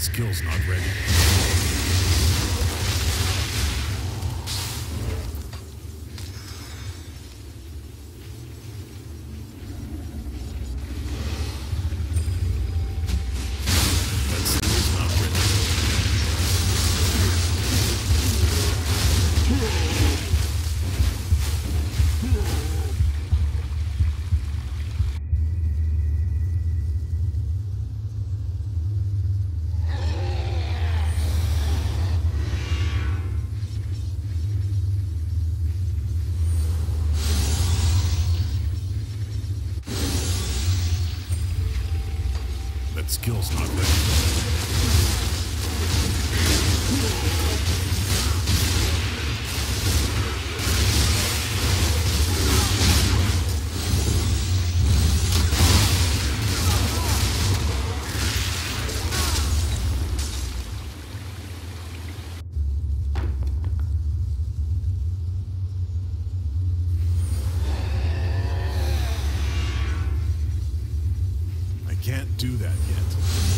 skills not ready. skill's not ready. can't do that yet.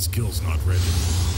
skills not ready.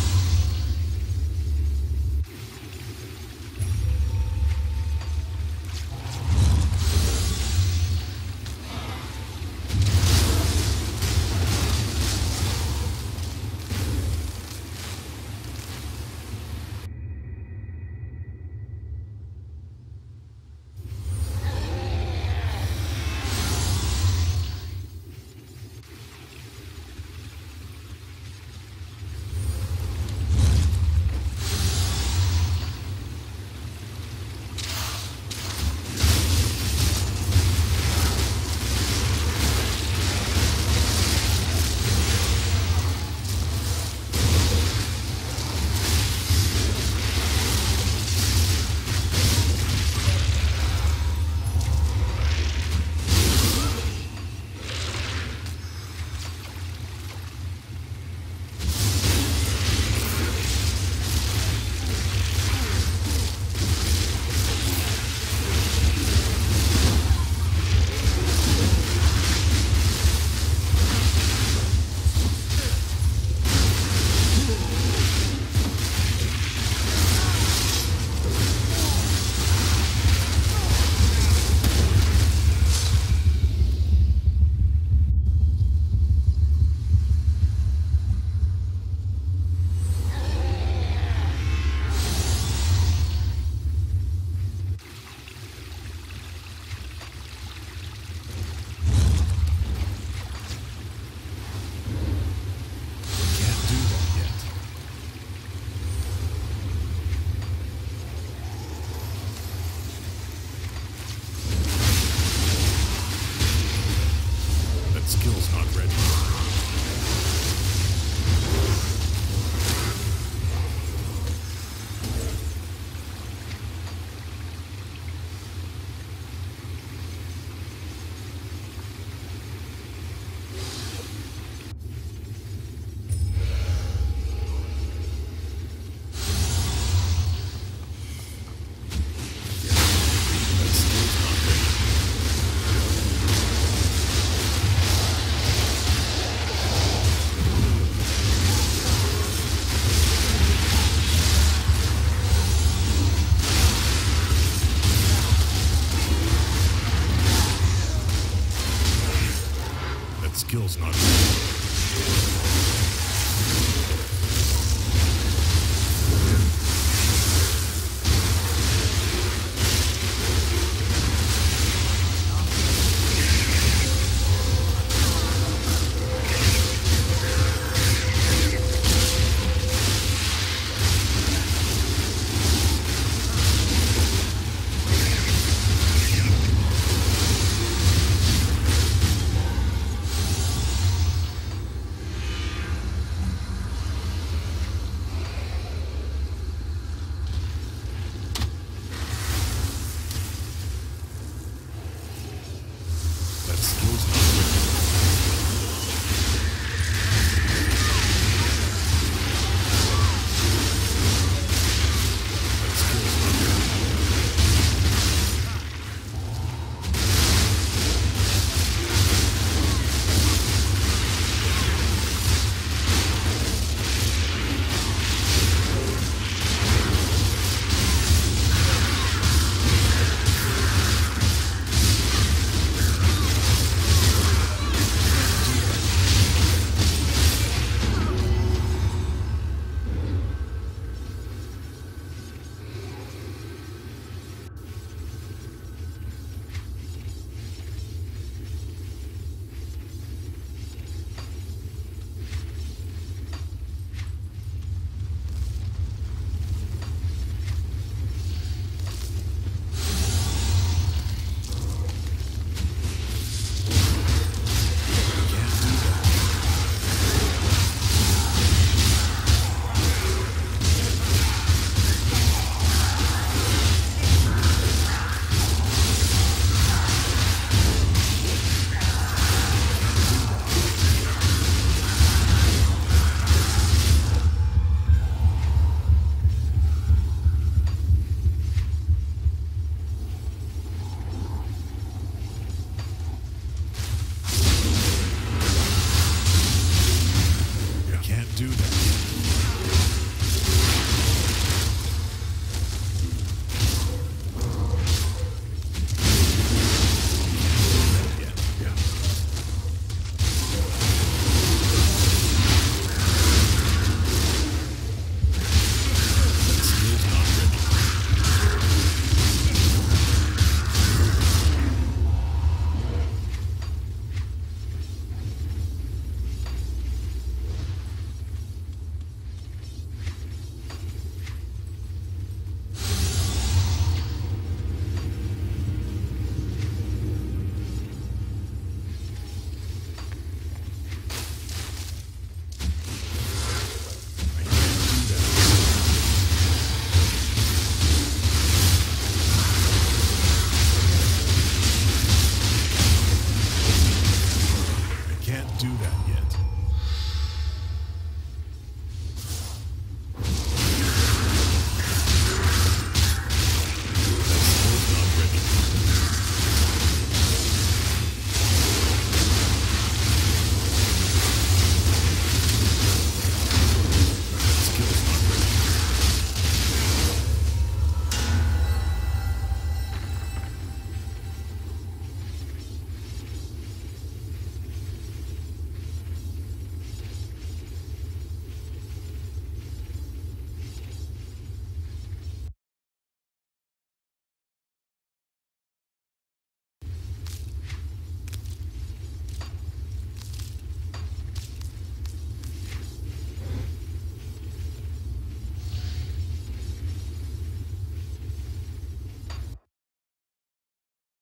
do that yet.